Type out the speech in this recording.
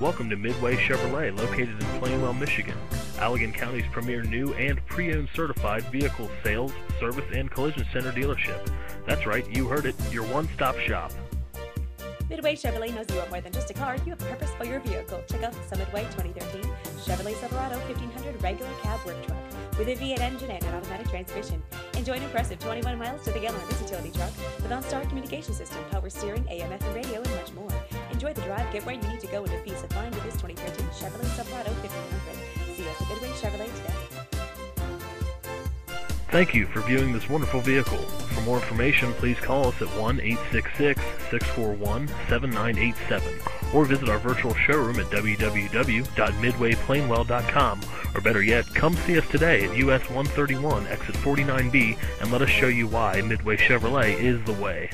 Welcome to Midway Chevrolet, located in Plainwell, Michigan, Allegan County's premier new and pre-owned certified vehicle sales, service, and collision center dealership. That's right, you heard it, your one-stop shop. Midway Chevrolet knows you are more than just a car, you have a purpose for your vehicle. Check out the Summit White 2013 Chevrolet Silverado 1500 regular cab work truck with a V8 engine and an automatic transmission. Enjoy an impressive 21 miles to the gallon of this utility truck with OnStar communication system, power steering, AM, FM radio, and much more. Enjoy the drive, get where you need to go in peace of mind with this 2013 Chevrolet Silverado 1500. See us at Midway Chevrolet today. Thank you for viewing this wonderful vehicle. For more information, please call us at 1-866-641-7987 or visit our virtual showroom at www.midwayplainwell.com or better yet, come see us today at US 131 exit 49B and let us show you why Midway Chevrolet is the way.